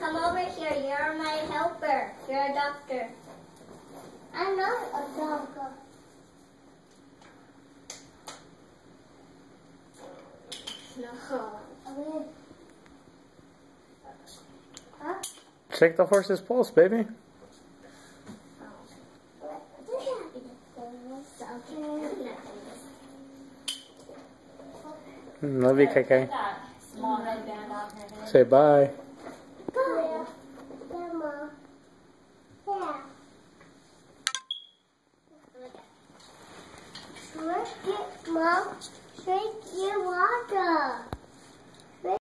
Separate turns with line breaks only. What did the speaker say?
Come over here. You're my helper. You're a doctor. I'm not a doctor. No.
Check the horse's pulse, baby. Love you, KK. Say bye.
Go. Grandma. Yeah. Drink it, Mom. Drink your water.